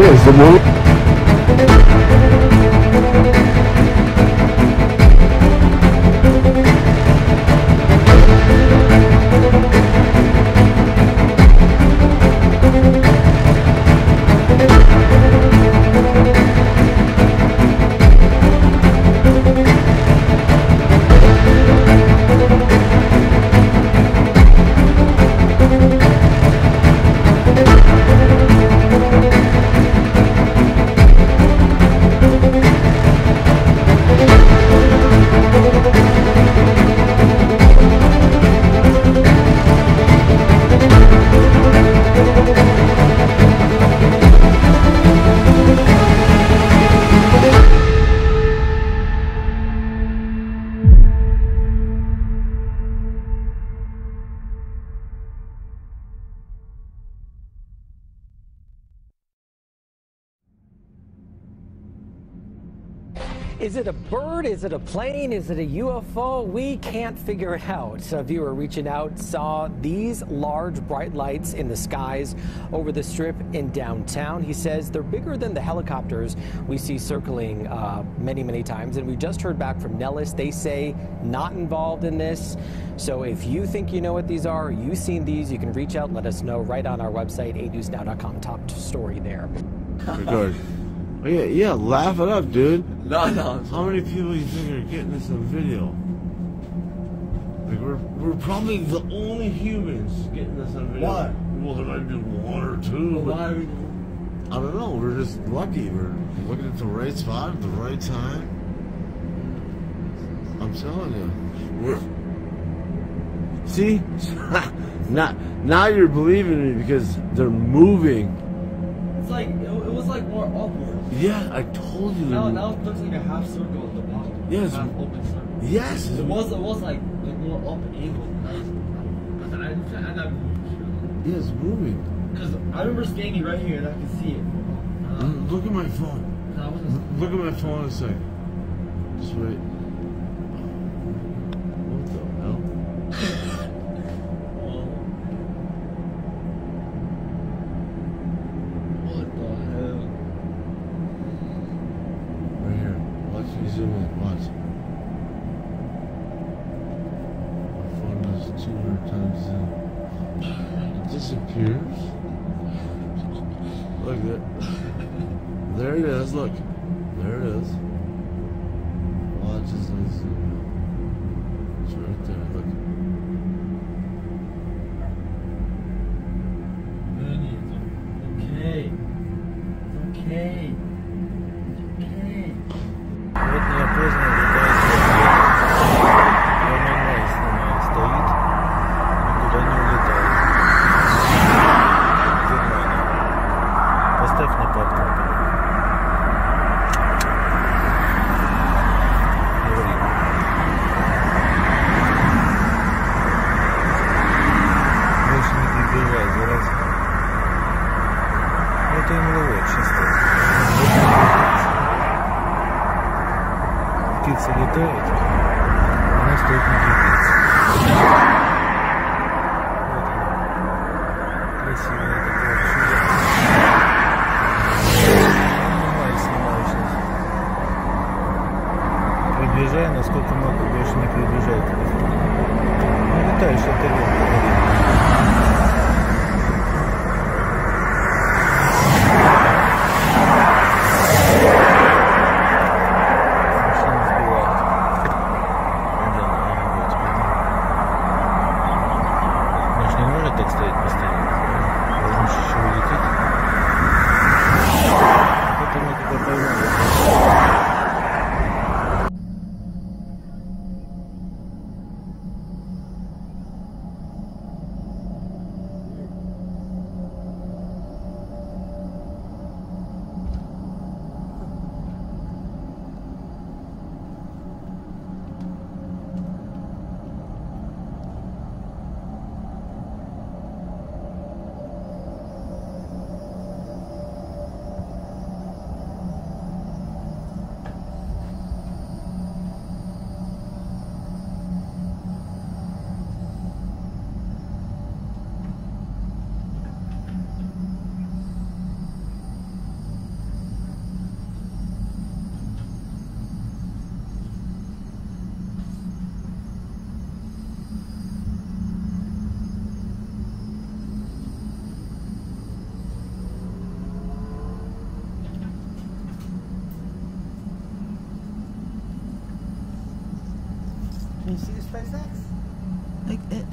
is. The movie. Is it a bird? Is it a plane? Is it a UFO? We can't figure it out. A viewer reaching out saw these large bright lights in the skies over the strip in downtown. He says they're bigger than the helicopters we see circling uh, many, many times. And we just heard back from Nellis. They say not involved in this. So if you think you know what these are, you've seen these, you can reach out, let us know right on our website, 8newsnow.com. Top story there. Record. Yeah, yeah, laugh it up, dude. No, no. How many people you think are getting this on video? Like we're we're probably the only humans getting this on video. Why? Well, there might be one or two, but Why are we... I don't know. We're just lucky. We're looking at the right spot at the right time. I'm telling you. We're see, not now you're believing me because they're moving. It's like, it, it was like more upward. Yeah, I told you. Now, now it looks like a half circle at the bottom. Yes. Half open circle. Yes. It was, it was like, like more up angle. Yeah, it's moving. Because I remember standing right here and I could see it. Mm, Look at my phone. Look at my phone a second. Just wait.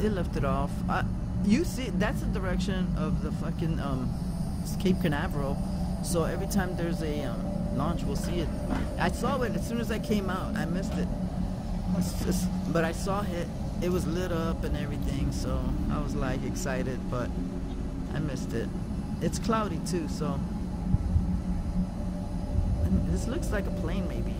It, it lifted off. I, you see, that's the direction of the fucking um, Cape Canaveral. So every time there's a um, launch, we'll see it. I saw it as soon as I came out. I missed it. Just- but I saw it. It was lit up and everything. So I was like excited, but I missed it. It's cloudy too, so. This looks like a plane, maybe.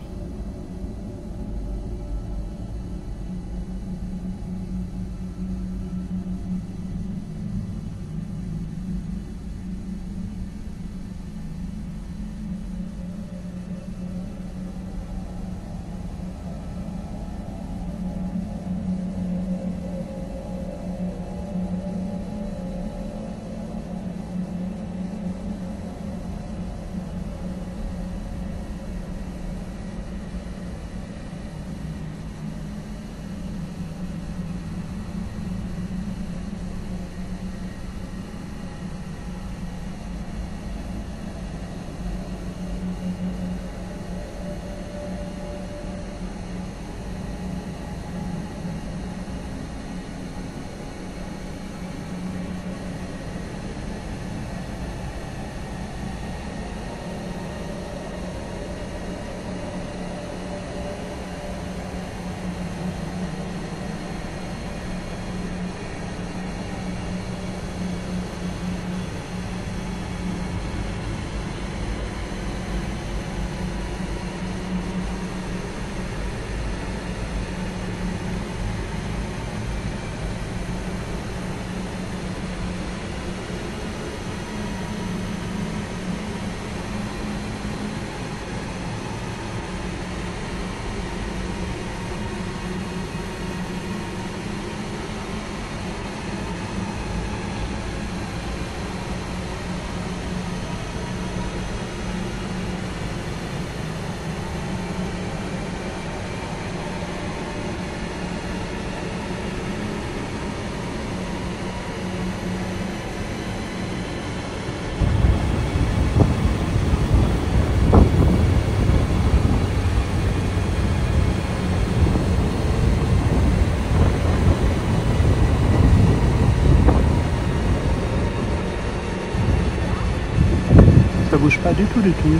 Pas du tout, du tout.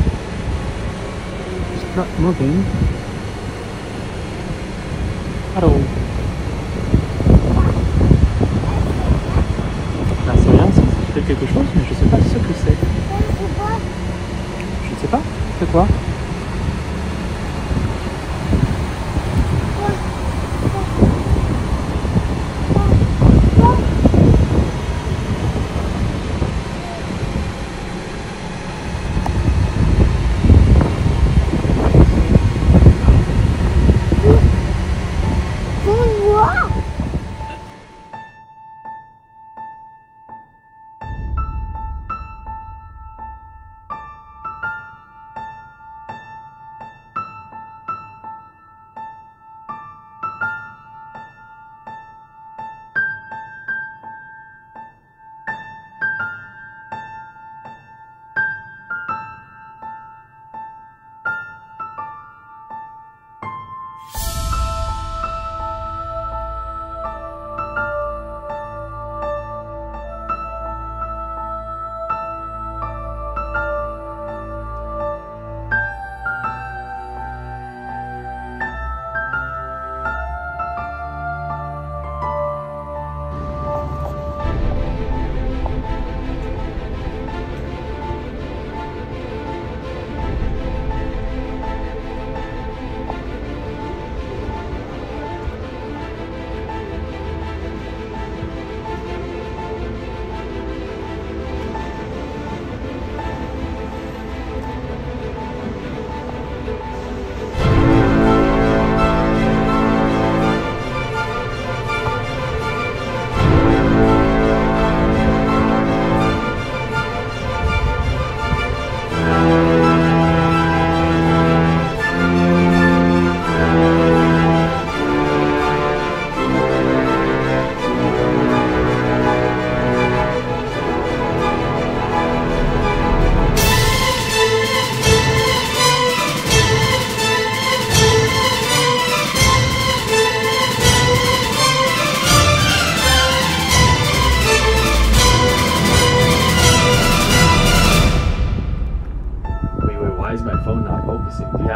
It's not moving. At all. Là, c'est rien, fait quelque chose, mais je sais pas ce que c'est. Je ne sais pas. C'est quoi?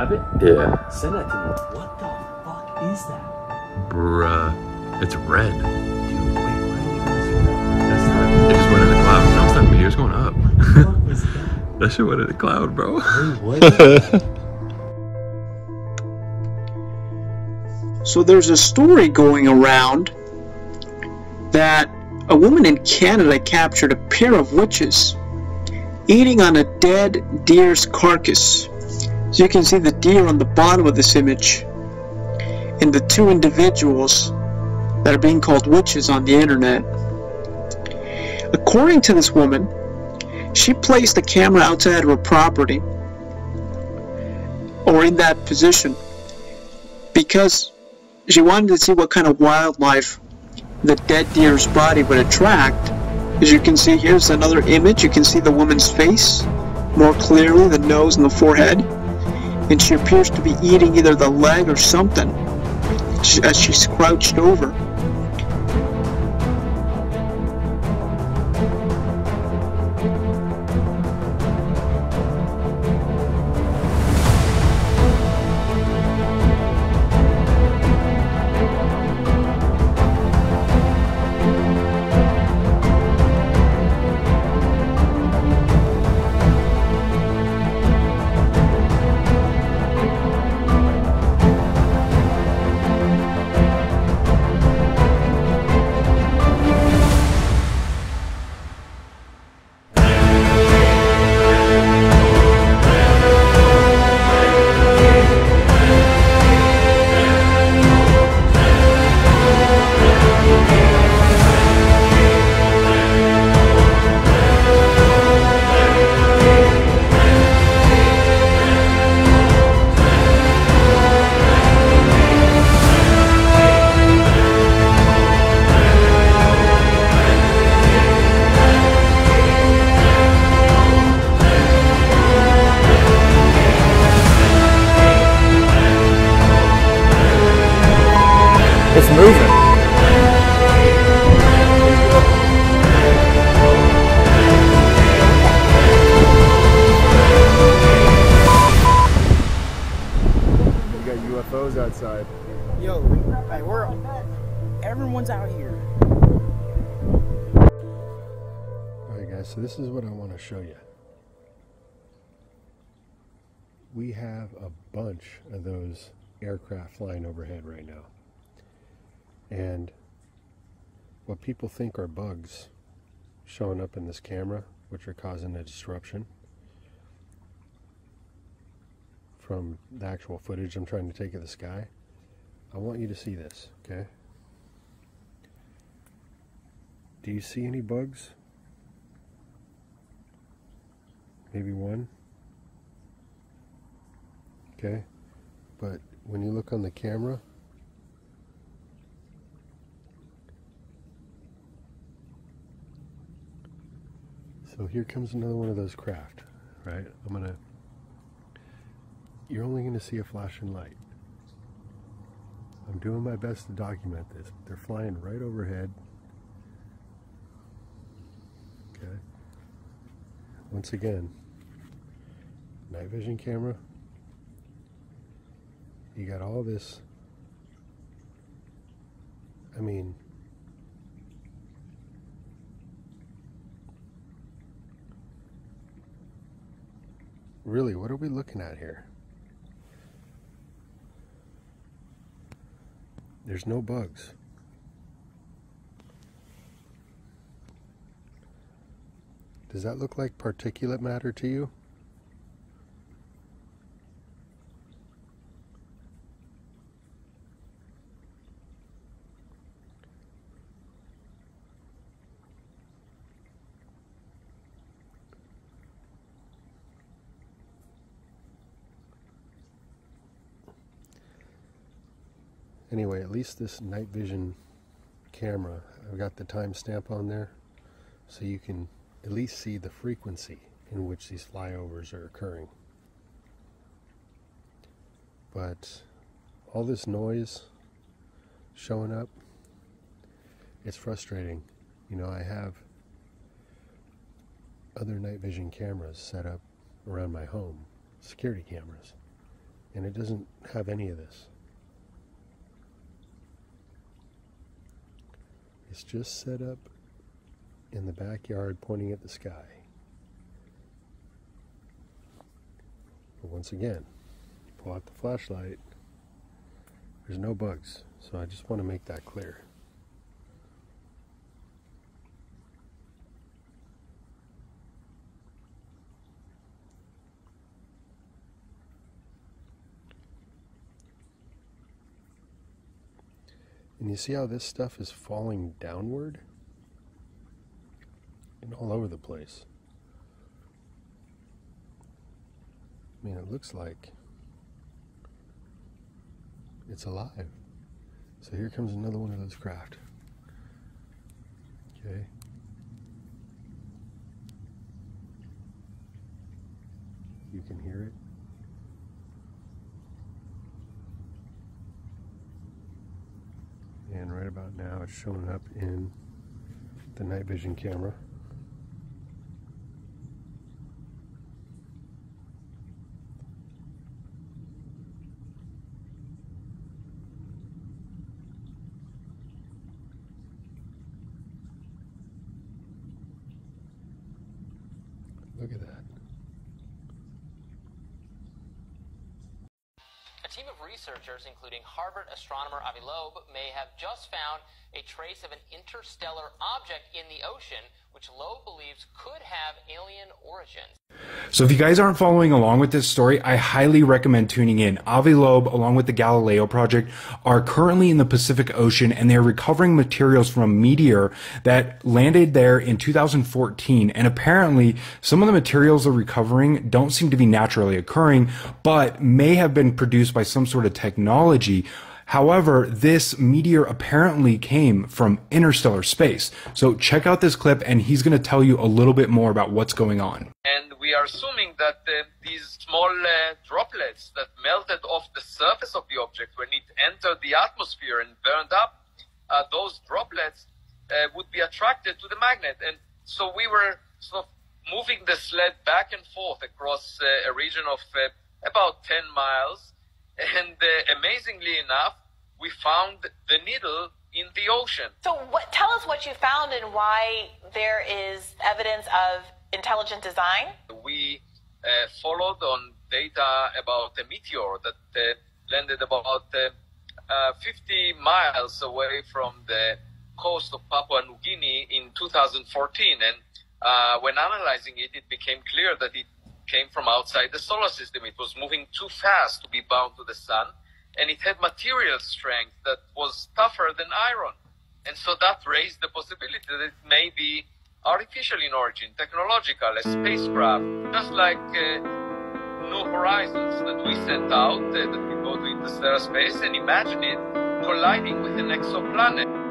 Have it? Yeah. Send that to me. What the fuck is that? Bruh. It's red. Dude, wait, why are you guys doing that? That's not. It just went in the cloud. No, it's not me. It's going up. What the was that? that shit went in the cloud, bro. Wait, what? So there's a story going around that a woman in Canada captured a pair of witches eating on a dead deer's carcass. So you can see the deer on the bottom of this image and the two individuals that are being called witches on the internet. According to this woman, she placed the camera outside her property or in that position because she wanted to see what kind of wildlife the dead deer's body would attract. As you can see, here's another image. You can see the woman's face more clearly, the nose and the forehead. And she appears to be eating either the leg or something as she's crouched over. Bunch of those aircraft flying overhead right now. And what people think are bugs showing up in this camera, which are causing a disruption from the actual footage I'm trying to take of the sky. I want you to see this, okay? Do you see any bugs? Maybe one? Okay? But when you look on the camera, so here comes another one of those craft, right? I'm gonna, you're only gonna see a flashing light. I'm doing my best to document this. They're flying right overhead. Okay. Once again, night vision camera. You got all this. I mean, really, what are we looking at here? There's no bugs. Does that look like particulate matter to you? Least this night vision camera, I've got the timestamp on there so you can at least see the frequency in which these flyovers are occurring. But all this noise showing up, it's frustrating. You know, I have other night vision cameras set up around my home, security cameras. And it doesn't have any of this. It's just set up in the backyard pointing at the sky. But once again, pull out the flashlight, there's no bugs. So I just want to make that clear. And you see how this stuff is falling downward? And all over the place. I mean, it looks like it's alive. So here comes another one of those craft. Okay. You can hear it. And right about now it's showing up in the night vision camera. Look at that. A team of researchers, including Harvard astronomer Avi Loeb, may have just found a trace of an interstellar object in the ocean, which Loeb believes could have alien origins. So if you guys aren't following along with this story, I highly recommend tuning in. Avi Loeb, along with the Galileo Project, are currently in the Pacific Ocean and they're recovering materials from a meteor that landed there in 2014. And apparently, some of the materials they're recovering don't seem to be naturally occurring, but may have been produced by some sort of technology. However, this meteor apparently came from interstellar space. So check out this clip and he's going to tell you a little bit more about what's going on. And we are assuming that uh, these small uh, droplets that melted off the surface of the object when it entered the atmosphere and burned up, uh, those droplets uh, would be attracted to the magnet. And so we were sort of moving the sled back and forth across uh, a region of uh, about 10 miles. And amazingly enough, we found the needle in the ocean. So, what, tell us what you found and why there is evidence of intelligent design. We uh, followed on data about a meteor that uh, landed about uh, 50 miles away from the coast of Papua New Guinea in 2014. And uh, when analyzing it, it became clear that it came from outside the solar system. It was moving too fast to be bound to the sun and it had material strength that was tougher than iron. And so that raised the possibility that it may be artificial in origin, technological, a spacecraft, just like uh, New Horizons that we sent out, uh, that we go to interstellar space, and imagine it colliding with an exoplanet.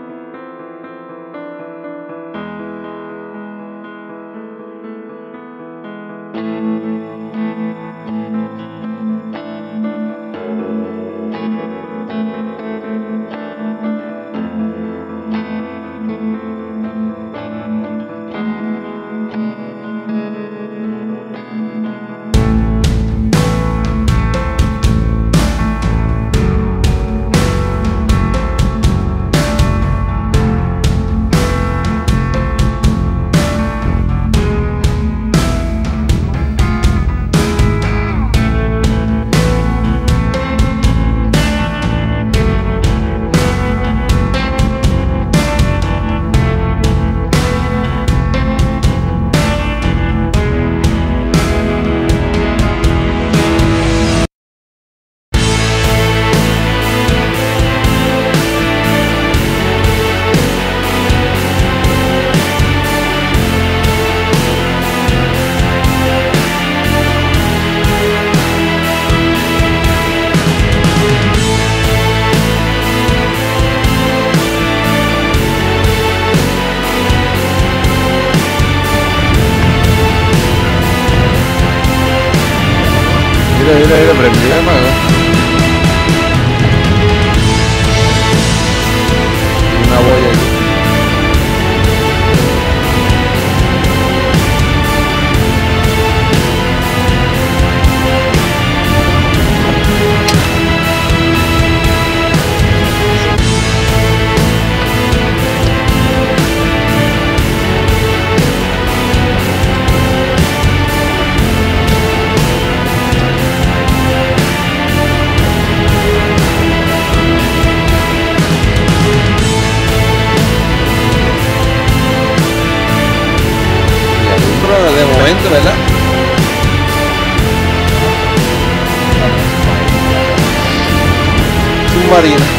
problema Submarina.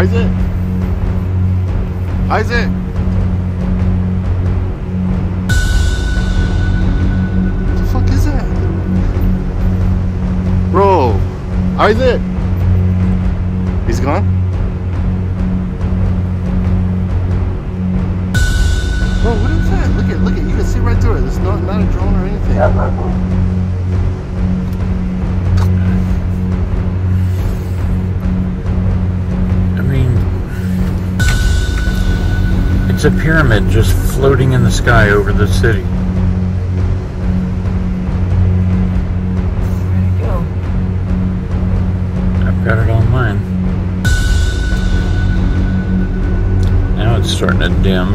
나이스 나이스 it's a pyramid just floating in the sky over the city. I've got it on mine. Now it's starting to dim.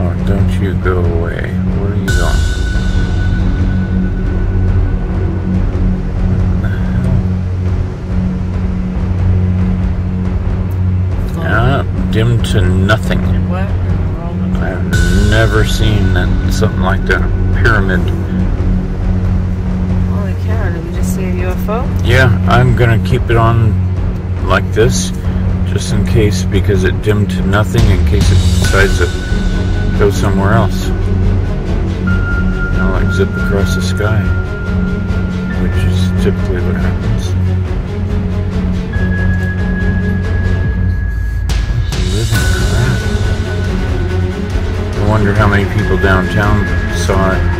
Oh, don't you go away. Dim to nothing. What? I've never seen that, something like that. A pyramid. Holy cow, did we just see a UFO? Yeah, I'm gonna keep it on like this, just in case, because it dimmed to nothing, in case it decides to go somewhere else. You know, like zip across the sky, which is typically what happens. Wonder how many people downtown saw it.